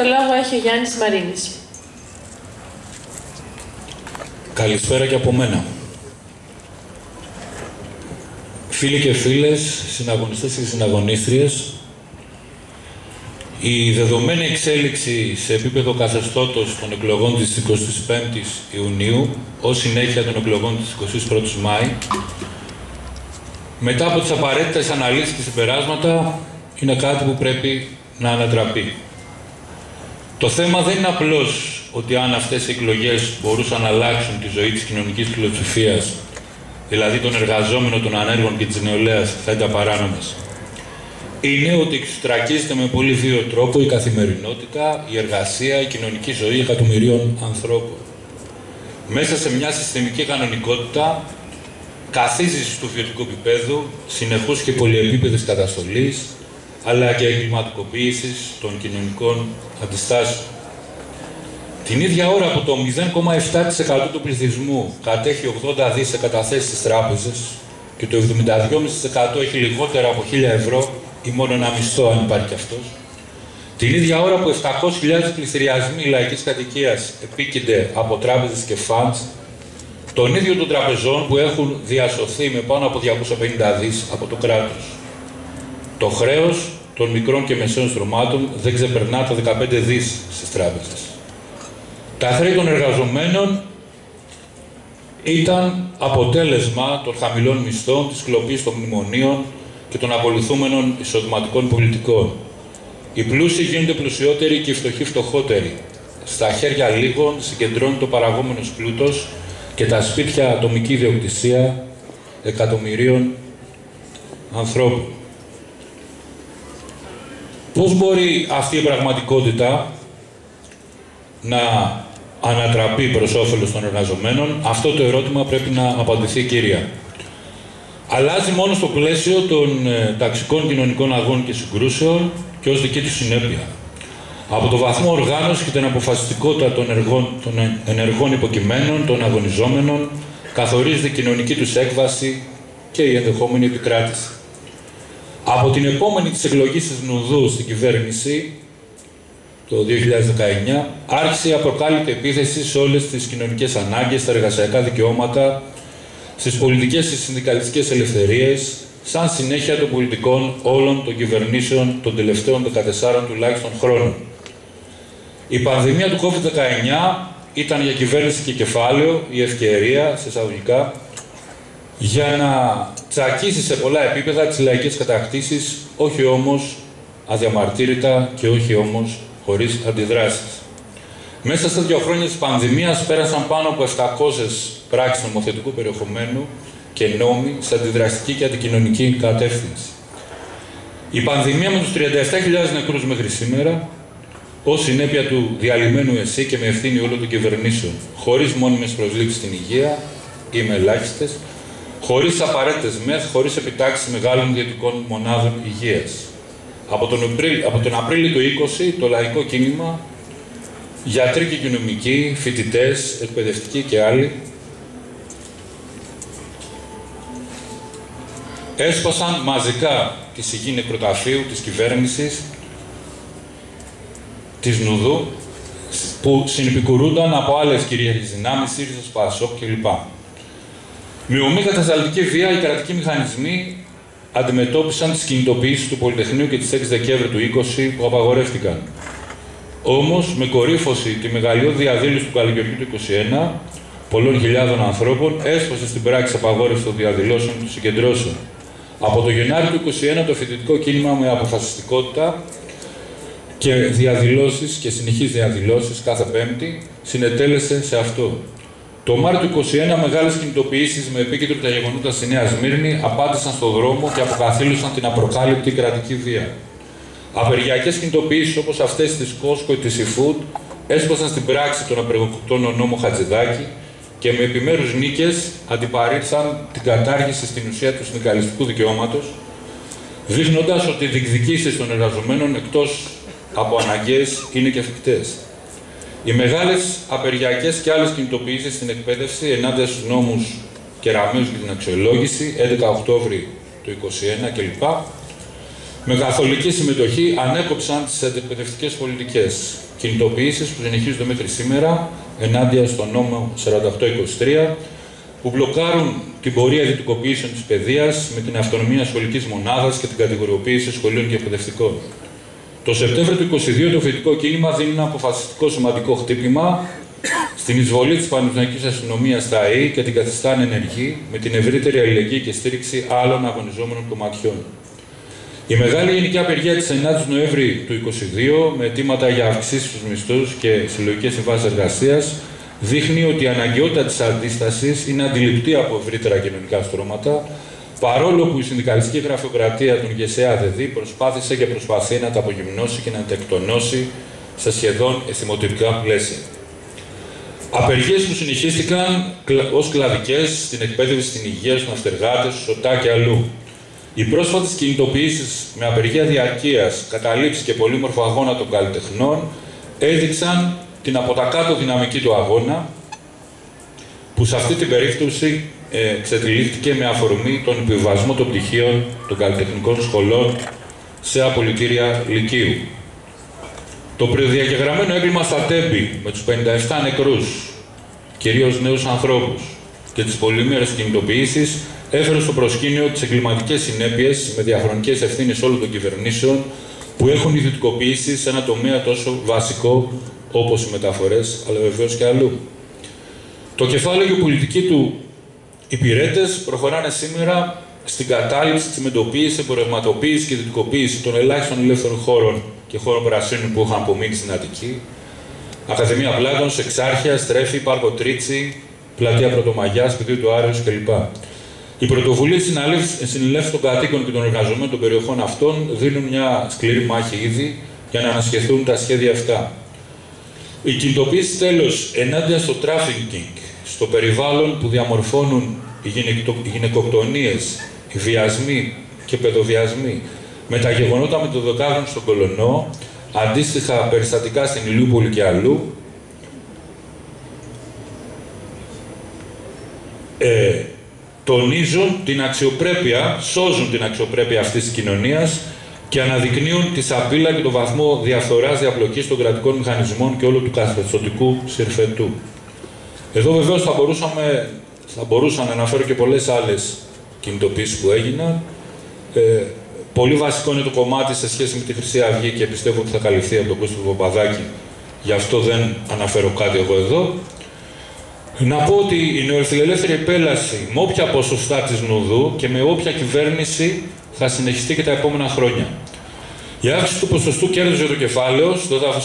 το λόγο έχει ο Γιάννης Μαρίνης. Καλησπέρα και από μένα. Φίλοι και φίλες, συναγωνιστές και συναγωνίστριες, η δεδομένη εξέλιξη σε επίπεδο καθεστώτος των εκλογών της 25ης Ιουνίου ως συνέχεια των εκλογών της 21ης Μάη μετά από τις απαραίτητες αναλύσεις και συμπεράσματα είναι κάτι που πρέπει να ανατραπεί. Το θέμα δεν είναι απλώς ότι αν αυτές οι εκλογές μπορούσαν να αλλάξουν τη ζωή της κοινωνικής πλειοψηφίας, δηλαδή των εργαζόμενων, των ανέργων και της νεολαίας, θα ήταν παράνομες. Είναι ότι εξωστρακίζεται με πολύ βίαιο τρόπο η καθημερινότητα, η εργασία, η κοινωνική ζωή εκατομμυρίων ανθρώπων. Μέσα σε μια συστημική κανονικότητα καθίζηση του βιωτικού επίπεδου, συνεχούς και πολυεπίπεδης καταστολής, αλλά και εγκληματικοποίησης των κοινωνικών αντιστάσεων. Την ίδια ώρα που το 0,7% του πληθυσμού κατέχει 80 δις σε καταθέσεις στις τράπεζες και το 72,5% έχει λιγότερα από 1.000 ευρώ ή μόνο ένα μισθό αν υπάρχει κι αυτός, την ίδια ώρα που 700.000 πληθυριασμοί λαϊκής κατοικίας επίκυνται από τράπεζες και φαντς, των ίδιων των τραπεζών που έχουν διασωθεί με πάνω από 250 δις από το κράτος. Το χρέος των μικρών και μεσαίων στρωμάτων δεν ξεπερνά τα 15 δις στις τράπεζες. Τα χρέη των εργαζομένων ήταν αποτέλεσμα των χαμηλών μισθών, της κλοπής των μνημονίων και των ακολουθούμενων εισοδηματικών πολιτικών. Οι πλούσιοι γίνονται πλουσιότεροι και οι φτωχοί φτωχότεροι. Στα χέρια λίγων συγκεντρώνει το παραγόμενος πλούτος και τα σπίτια ατομική ιδιοκτησία εκατομμυρίων ανθρώπων. Πώς μπορεί αυτή η πραγματικότητα να ανατραπεί προς όφελος των εργαζομένων, αυτό το ερώτημα πρέπει να απαντηθεί κυρία. Αλλάζει μόνο στο πλαίσιο των ε, ταξικών κοινωνικών αγών και συγκρούσεων και ως δική του συνέπεια. Από το βαθμό οργάνωσης και την αποφασιστικότητα των, εργών, των ενεργών υποκειμένων, των αγωνιζόμενων, καθορίζεται η κοινωνική τους έκβαση και η ενδεχόμενη επικράτηση. Από την επόμενη της εκλογής της Νουδού στην κυβέρνηση, το 2019, άρχισε η απροκάλυπτη επίθεση σε όλες τις κοινωνικές ανάγκες, τα εργασιακά δικαιώματα, στις πολιτικές και συνδικαλιστικές ελευθερίες, σαν συνέχεια των πολιτικών όλων των κυβερνήσεων των τελευταίων 14 τουλάχιστον χρόνων. Η πανδημία του COVID-19 ήταν για κυβέρνηση και κεφάλαιο η ευκαιρία, σε εισαγωγικά, για να τσακίσεις σε πολλά επίπεδα τις λαϊκές κατακτήσεις, όχι όμως αδιαμαρτύρητα και όχι όμως χωρίς αντιδράσεις. Μέσα στα δύο χρόνια της πανδημίας πέρασαν πάνω από 700 πράξεις νομοθετικού περιεχομένου και νόμοι σε αντιδραστική και αντικοινωνική κατεύθυνση. Η πανδημία με τους 37.000 νεκρούς μέχρι σήμερα ως συνέπεια του διαλυμένου ΕΣΥ και με ευθύνη όλων των κυβερνήσεων, χωρίς μόνιμες προσλήψεις στην υγεία ή με ελάχιστες, χωρίς απαραίτητες μεθ, χωρίς επιτάξεις μεγάλων ιδιωτικών μονάδων υγείας. Από τον, από τον Απρίλιο του 20, το λαϊκό κίνημα, γιατροί και κοινωνικοί, φοιτητές, εκπαιδευτικοί και άλλοι, έσπασαν μαζικά τη σιγή νεκροταφείου της κυβέρνησης της Νουδού που συνεπικουρούνταν από άλλες κυρίαρχες δυνάμεις, ΣΥΡΙΖΑ, ΠΑΣΟΚ κλπ. Με ομή κατασταλτική βία, οι κρατικοί μηχανισμοί αντιμετώπισαν τις κινητοποιήσεις του Πολυτεχνείου και τις 6 Δεκέμβρη του 20 που απαγορεύτηκαν. Όμως, με κορύφωση τη μεγαλειώδη διαδήλωση του καλοκαιριού του 21, πολλών χιλιάδων ανθρώπων έσπασε στην πράξη απαγόρευση των διαδηλώσεων και των συγκεντρώσεων. Από το Γενάρη του 21 το φοιτητικό κίνημα με αποφασιστικότητα και διαδηλώσεις και συνεχείς διαδηλώσεις κάθε Πέμπτη συνετέλεσε σε αυτό. Το Μάρτιο του 2021 μεγάλες κινητοποιήσεις με επίκεντρο τα γεγονότα στη Νέα Σμύρνη απάντησαν στον δρόμο και αποκαθήλωσαν την απροκάλυπτη κρατική βία. Απεργιακές κινητοποιήσεις όπως αυτές της Κόσκο ή της eFood έσπασαν στην πράξη των απεργοκτών ο νόμο Χατζηδάκη και με επιμέρους νίκες αντιπαρήρθαν την κατάργηση στην ουσία του συνδικαλιστικού δικαιώματος, δείχνοντας ότι οι διεκδικήσεις των εργαζομένων εκτός από αναγκαίες είναι και εφικτές. Οι μεγάλες απεργιακές και άλλες κινητοποιήσεις στην εκπαίδευση ενάντια στους νόμους Κεραμέους για την αξιολόγηση, 11 Οκτώβρη του 2021 κλπ. με καθολική συμμετοχή ανέκοψαν τις εκπαιδευτικές πολιτικές. Κινητοποιήσεις που συνεχίζονται μέχρι σήμερα ενάντια στον νόμο 4823 που μπλοκάρουν την πορεία δυτικοποιήσεων της παιδείας με την αυτονομία σχολικής μονάδας και την κατηγοριοποίηση σχολείων και εκπαιδευτικών. Το Σεπτέμβριο του 2022 το φοιτητικό κίνημα δίνει ένα αποφασιστικό σημαντικό χτύπημα στην εισβολή της Πανεπιστημιακή Αστυνομίας στα ΑΕΗ και την καθιστά ενεργή με την ευρύτερη αλληλεγγύη και στήριξη άλλων αγωνιζόμενων κομματιών. Η μεγάλη γενική απεργία της 9η Νοέμβρη του 2022, με αιτήματα για αυξήσεις στους μισθούς και συλλογικές συμβάσεις εργασίας, δείχνει ότι η αναγκαιότητα της αντίστασης είναι αντιληπτή από ευρύτερα κοινωνικά στρώματα, παρόλο που η συνδικαλιστική γραφειοκρατία των ΓΕΣΕΑ προσπάθησε και προσπαθεί να τα απογυμνώσει και να τα εκτονώσει σε σχεδόν εθιμοτυπικά πλαίσια. Απεργίες που συνεχίστηκαν ως κλαδικές στην εκπαίδευση, στην υγεία, στους ναυτεργάτες, στους ΟΤΑ και αλλού. Οι πρόσφατες κινητοποιήσεις με απεργία διαρκείας, καταλήψεις και πολύμορφο αγώνα των καλλιτεχνών έδειξαν την από τα κάτω δυναμική του αγώνα που σε αυτή την περίπτωση ε, ξετυλίχθηκε με αφορμή τον επιβασμό των πτυχίων των καλλιτεχνικών σχολών σε απολυτήρια Λυκείου. Το προδιαγεγραμμένο έγκλημα στα Τέμπη με τους 57 νεκρούς, κυρίως νέους ανθρώπους και τις πολυμέρες κινητοποιήσεις έφερε στο προσκήνιο τις εγκληματικές συνέπειες με διαχρονικές ευθύνες όλων των κυβερνήσεων που έχουν ιδιωτικοποιήσει σε ένα τομέα τόσο βασικό όπως οι μεταφορές, αλλά βεβαίως και αλλού. Το κεφάλαιο πολιτική του υπηρέτε προχωράνε σήμερα στην κατάληψη, της μετοποίηση, εμπορευματοποίησης και δυτικοποίηση των ελάχιστων ελεύθερων χώρων και χώρων πρασίνου που είχαν απομείνει στην Αττική. Ακαδημία Πλάτων, Εξάρχεια, Στρέφη, Πάρκο Τρίτσι, Πλατεία Πρωτομαγιάς, Σπιτίου του Άριο κλπ. Οι πρωτοβουλίε συνελεύσει των κατοίκων και των εργαζομένων των περιοχών αυτών δίνουν μια σκληρή μάχη ήδη για να ανασχεθούν τα σχέδια αυτά. Η κινητοποίηση τέλος ενάντια στο trafficking, στο περιβάλλον που διαμορφώνουν οι γυναικοκτονίες, οι βιασμοί και παιδοβιασμοί, με τα γεγονότα με το δοκάρον στον Κολονό, αντίστοιχα περιστατικά στην Ηλιούπολη και αλλού, ε, τονίζουν την αξιοπρέπεια, σώζουν την αξιοπρέπεια αυτής της κοινωνίας και αναδεικνύουν τη σαπίλα και το βαθμό διαφθοράς διαπλοκής των κρατικών μηχανισμών και όλου του καθεστωτικού συρφετού. Εδώ βεβαίως θα, μπορούσαμε, θα μπορούσα να αναφέρω και πολλές άλλες κινητοποίησεις που έγιναν. Ε, Πολύ βασικό είναι το κομμάτι σε σχέση με τη Χρυσή Αυγή και πιστεύω ότι θα καλυφθεί από τον Κώστο Παπαδάκη. Γι' αυτό δεν αναφέρω κάτι εγώ εδώ. Να πω ότι η νεοφιλελεύθερη επέλαση με όποια ποσοστά της Νουδού και με όποια κυβέρνηση θα συνεχιστεί και τα επόμενα χρόνια. Η αύξηση του ποσοστού κέρδου για το κεφάλαιο στο έδαφο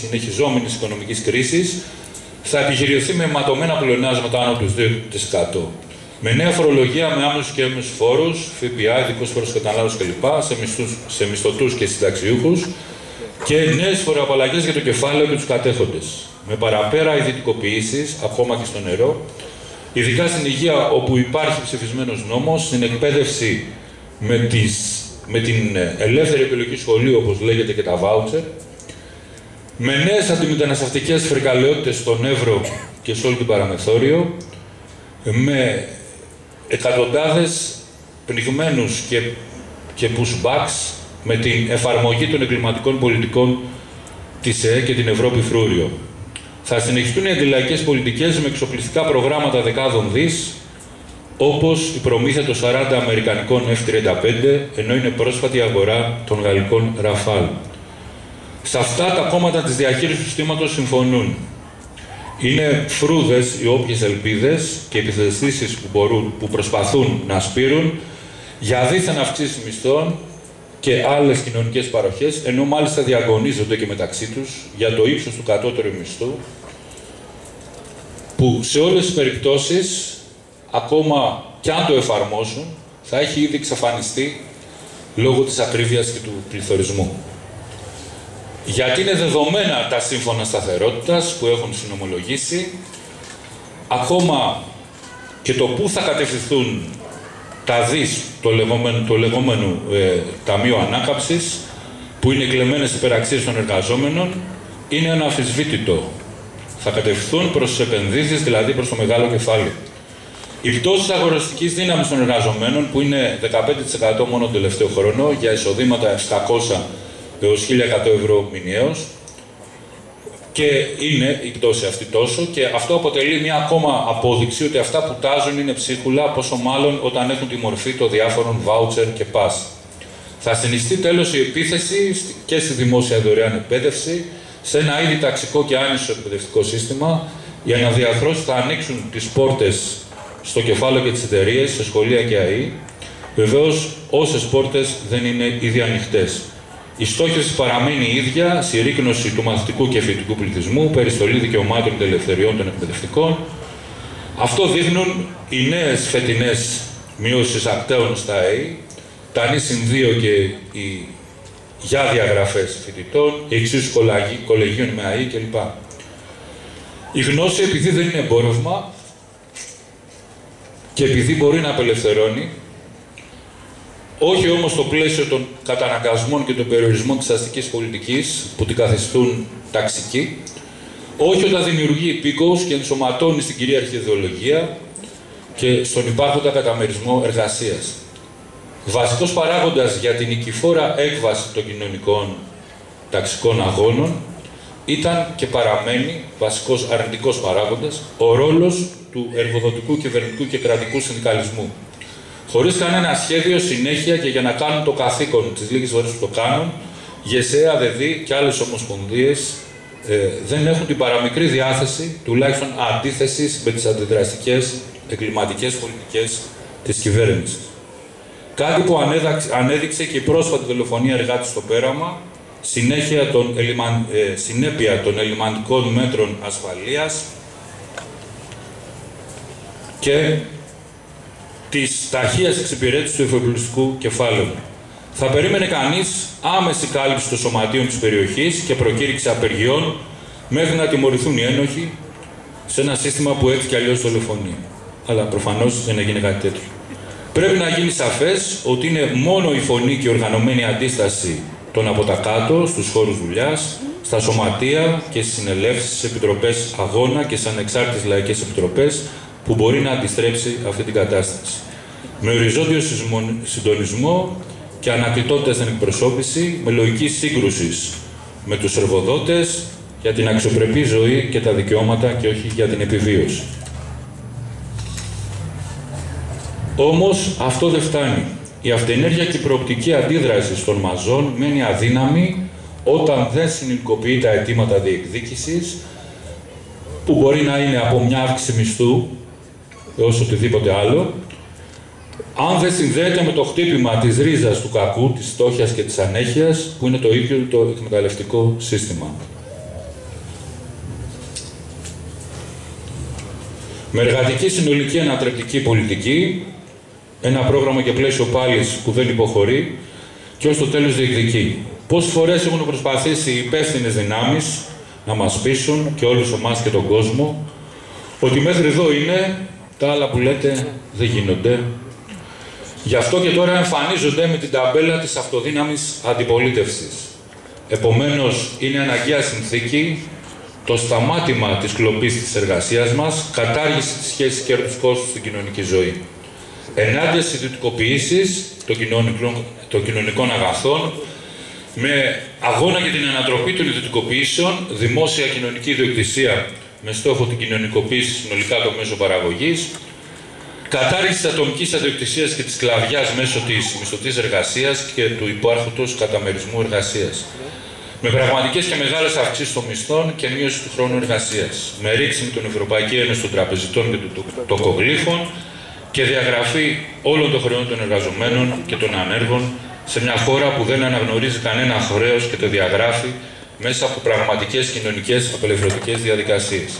συνεχιζόμενης οικονομικής κρίσης θα επιχειρηθεί με ματωμένα πλεονάσματα άνω τους 2% με νέα φορολογία με άμεσους και έμεσους φόρους, ΦΠΑ, ειδικούς φόρους κατανάλωση κλπ. σε, σε μισθωτούς και συνταξιούχους και νέες φοροαπαλλαγές για το κεφάλαιο και τους κατέχοντες. Με παραπέρα ιδιωτικοποιήσει, ακόμα και στο νερό, ειδικά στην υγεία όπου υπάρχει ψηφισμένος νόμος, στην εκπαίδευση με, τις, με την ελεύθερη επιλογή σχολείου, όπως λέγεται και τα βάουτσερ, με νέες αντιμεταναστευτικές φρικαλαιότητες στον Εύρο και σε όλη την παραμεθόριο, με εκατοντάδες πνιγμένους και, και pushbacks με την εφαρμογή των εγκληματικών πολιτικών της ΕΕ και την Ευρώπη Φρούριο. Θα συνεχιστούν οι αντιλαϊκές πολιτικές με εξοπλιστικά προγράμματα δεκάδων δις, όπως η προμήθεια των 40 Αμερικανικών F-35, ενώ είναι πρόσφατη αγορά των γαλλικών Ραφάλ. Σε αυτά τα κόμματα της διαχείρισης του συστήματος συμφωνούν. Είναι φρούδες οι όποιες ελπίδες και επιθεστήσεις που, μπορούν, που προσπαθούν να σπείρουν για δίθεν αυξήσεις μισθών και άλλες κοινωνικές παροχές, ενώ μάλιστα διαγωνίζονται και μεταξύ τους για το ύψος του κατώτερου μισθού, που σε όλες τις περιπτώσεις, ακόμα κι αν το εφαρμόσουν, θα έχει ήδη εξαφανιστεί λόγω της ακρίβειας και του πληθωρισμού γιατί είναι δεδομένα τα σύμφωνα σταθερότητας που έχουν συνομολογήσει, ακόμα και το πού θα κατευθυνθούν τα δις το λεγόμενο, το λεγόμενο ε, Ταμείο Ανάκαψης, που είναι κλεμμένες υπεραξίες των εργαζόμενων, είναι αναφυσβήτητο. Θα κατευθυνθούν προς τις επενδύσεις, δηλαδή προς το μεγάλο κεφάλαιο. Η πτώση αγοραστική δύναμης των εργαζομένων, που είναι 15% μόνο τον τελευταίο χρόνο, για εισοδήματα 700 έως 1100 ευρώ μηνιαίως, και είναι η πτώση αυτή τόσο, και αυτό αποτελεί μια ακόμα απόδειξη ότι αυτά που τάζουν είναι ψίχουλα, πόσο μάλλον όταν έχουν τη μορφή των διάφορων voucher και pass. Θα συνιστεί τέλος η επίθεση και στη δημόσια δωρεάν εκπαίδευση, σε ένα ήδη ταξικό και άνισο εκπαιδευτικό σύστημα, οι αναδιαθρώσει θα ανοίξουν τις πόρτες στο κεφάλαιο και τις εταιρείες, σε σχολεία και ΑΕΗ. Βεβαίως, όσες πόρτες δεν είναι ήδη ανοιχτές. Η στόχευση παραμένει η ίδια, συρρήκνωση του μαθητικού και φοιτητικού πληθυσμού, περιστολή δικαιωμάτων και ελευθεριών των εκπαιδευτικών. Αυτό δείχνουν οι νέες φετινές μειώσεις ακτέων στα ΑΕΗ, τα νησιν 2 και οι για διαγραφές φοιτητών, η εξίσου κολεγίων με ΑΕΗ κλπ. Η γνώση, επειδή δεν είναι εμπόρευμα, και επειδή μπορεί να απελευθερώνει, όχι όμως στο πλαίσιο των καταναγκασμών και των περιορισμών της αστικής πολιτικής που την καθιστούν ταξική, όχι όταν δημιουργεί πίκος και ενσωματώνει στην κυρίαρχη ιδεολογία και στον υπάρχοντα καταμερισμό εργασίας. Βασικός παράγοντας για την νικηφόρα έκβαση των κοινωνικών ταξικών αγώνων ήταν και παραμένει βασικός αρνητικός παράγοντας ο ρόλος του εργοδοτικού, κυβερνητικού και κρατικού συνδικαλισμού. Χωρίς κανένα σχέδιο, συνέχεια και για να κάνουν το καθήκον τις λίγες φορές που το κάνουν, ΓΕΣΕΑ, ΔΕΔΗ και άλλες ομοσπονδίες ε, δεν έχουν την παραμικρή διάθεση, τουλάχιστον αντίθεσης με τις αντιδραστικές εγκληματικές πολιτικές της κυβέρνησης. Κάτι που ανέδειξε και η πρόσφατη δολοφονία εργάτης στο Πέραμα, συνέχεια των ε, συνέπεια των ελληματικών μέτρων ασφαλείας, και της ταχείας εξυπηρέτησης του εφοπλιστικού κεφάλαιου. Θα περίμενε κανείς άμεση κάλυψη των σωματείων της περιοχής και προκήρυξη απεργιών μέχρι να τιμωρηθούν οι ένοχοι σε ένα σύστημα που έχει και αλλιώς δολοφονία. Αλλά προφανώς δεν έγινε κάτι τέτοιο. Πρέπει να γίνει σαφές ότι είναι μόνο η φωνή και η οργανωμένη αντίσταση των από τα κάτω, στους χώρους δουλειάς, στα σωματεία και στις συνελεύσεις, στις επιτροπές αγώνα και στις ανεξάρτητες λαϊκές επιτροπές που μπορεί να αντιστρέψει αυτή την κατάσταση. Με οριζόντιο συντονισμό και ανακλητότητα στην εκπροσώπηση, με λογική σύγκρουσης με τους εργοδότες για την αξιοπρεπή ζωή και τα δικαιώματα και όχι για την επιβίωση. Όμως αυτό δεν φτάνει. Η αυτενέργεια και η προοπτική αντίδραση των μαζών μένει αδύναμη όταν δεν συνειδητοποιεί τα αιτήματα διεκδίκησης που μπορεί να είναι από μια αύξηση μισθού έως οτιδήποτε άλλο, αν δεν συνδέεται με το χτύπημα της ρίζας του κακού, της φτώχειας και της ανέχειας, που είναι το ίδιο το εκμεταλλευτικό σύστημα. Με εργατική συνολική ανατρεπτική πολιτική, ένα πρόγραμμα και πλαίσιο πάλι που δεν υποχωρεί και ως το τέλος διεκδικεί. Πόσες φορές έχουν προσπαθήσει οι υπεύθυνες δυνάμεις να μας πείσουν και όλους εμάς και τον κόσμο ότι μέχρι εδώ είναι τα άλλα που λέτε δεν γίνονται. Γι' αυτό και τώρα εμφανίζονται με την ταμπέλα της αυτοδύναμης αντιπολίτευσης. Επομένως, είναι αναγκαία συνθήκη το σταμάτημα της κλοπής της εργασίας μας, κατάργηση της σχέσης κέρδους κόστους στην κοινωνική ζωή. Ενάντια στις ιδιωτικοποιήσεις των κοινωνικών, των κοινωνικών αγαθών, με αγώνα για την ανατροπή των ιδιωτικοποιήσεων, δημόσια κοινωνική ιδιοκτησία με στόχο την κοινωνικοποίηση συνολικά των μέσων παραγωγής, κατάργηση της ατομικής αδειοκτησία και της σκλαβιάς μέσω της μισθωτής εργασίας και του υπάρχοντος καταμερισμού εργασίας. Με πραγματικές και μεγάλες αυξήσεις των μισθών και μείωση του χρόνου εργασίας. Με ρήξη με την Ευρωπαϊκή Ένωση των Τραπεζιτών και των Τοκογλήφων και διαγραφή όλων των χρεών των εργαζομένων και των ανέργων σε μια χώρα που δεν αναγνωρίζει κανένα χρέος και το διαγράφει μέσα από πραγματικές κοινωνικές απελευθερωτικές διαδικασίες.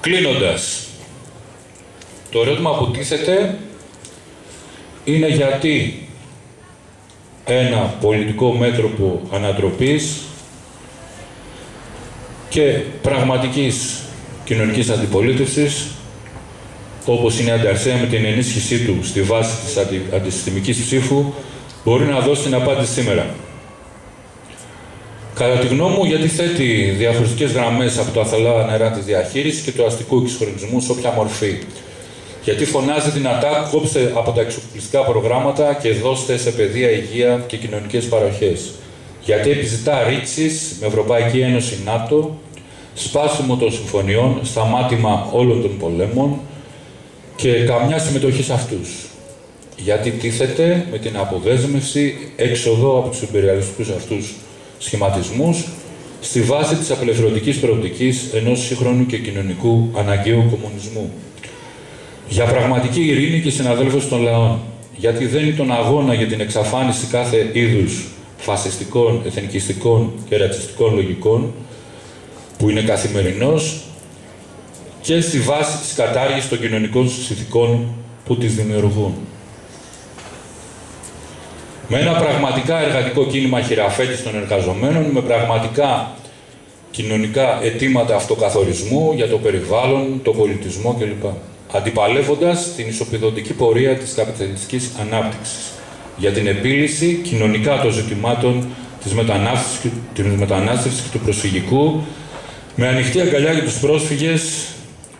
Κλείνοντας, το ερώτημα που τίθεται είναι γιατί ένα πολιτικό μέτροπο ανατροπής και πραγματικής κοινωνικής αντιπολίτευσης, όπως είναι η Ανταρσέα με την ενίσχυσή του στη βάση της αντισυστημικής ψήφου, μπορεί να δώσει την απάντηση σήμερα. Κατά τη γνώμη μου, γιατί θέτει διαφορετικέ γραμμές από το αθελά νερά της διαχείρισης και του αστικού εξυγχρονισμού σε όποια μορφή. Γιατί φωνάζει δυνατά, κόψτε από τα εξοπλιστικά προγράμματα και δώστε σε παιδεία, υγεία και κοινωνικές παροχές. Γιατί επιζητά ρήξεις με Ευρωπαϊκή Ένωση ΝΑΤΟ, σπάσιμο των συμφωνιών, σταμάτημα όλων των πολέμων και καμιά συμμετοχή σε αυτούς. Γιατί τίθεται με την αποδέσμευση έξοδο από τους υπεριαλιστικούς αυτούς σχηματισμούς στη βάση της απελευθερωτικής προοπτικής ενός σύγχρονου και κοινωνικού αναγκαίου κομμουνισμού. Για πραγματική ειρήνη και συναδέλφους των λαών. Γιατί δένει τον αγώνα για την εξαφάνιση κάθε είδους φασιστικών, εθνικιστικών και ρατσιστικών λογικών, που είναι καθημερινός, και στη βάση της κατάργησης των κοινωνικών συνθηκών που τις δημιουργούν. Με ένα πραγματικά εργατικό κίνημα χειραφέτης των εργαζομένων, με πραγματικά κοινωνικά αιτήματα αυτοκαθορισμού για το περιβάλλον, το πολιτισμό κλπ. Αντιπαλεύοντας την ισοπηδωτική πορεία της καπιταλιστικής ανάπτυξης για την επίλυση κοινωνικά των ζητημάτων της μετανάστευσης, της μετανάστευσης και του προσφυγικού, με ανοιχτή αγκαλιά για τους πρόσφυγες,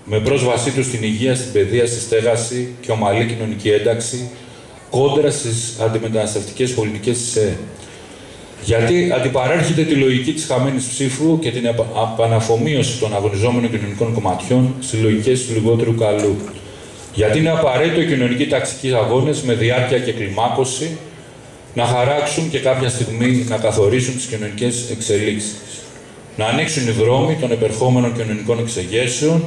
με πρόσβασή τους στην υγεία, στην παιδεία, στη στέγαση και ομαλή κοινωνική ένταξη, κόντρα στις αντιμεταναστευτικές πολιτικές της ΕΕ. Γιατί αντιπαρέρχεται τη λογική της χαμένης ψήφου και την επαναφομοίωση των αγωνιζόμενων κοινωνικών κομματιών στις λογικές του λιγότερου καλού. Γιατί είναι απαραίτητο οι κοινωνικοί ταξικοί αγώνες με διάρκεια και κλιμάκωση να χαράξουν και κάποια στιγμή να καθορίσουν τις κοινωνικές εξελίξεις. Να ανοίξουν οι δρόμοι των επερχόμενων κοινωνικών εξεγέσεων,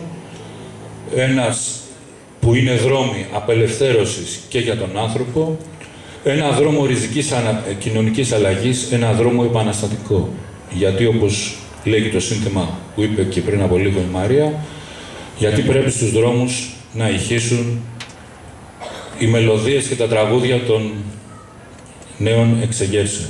ένας που είναι δρόμοι απελευθέρωσης και για τον άνθρωπο, ένα δρόμο ριζικής ανα... κοινωνικής αλλαγής, ένα δρόμο επαναστατικό. Γιατί όπως λέγει το σύνθημα που είπε και πριν από λίγο η Μαρία, γιατί πρέπει στους δρόμους να ηχήσουν οι μελωδίες και τα τραγούδια των νέων εξεγέρσεων.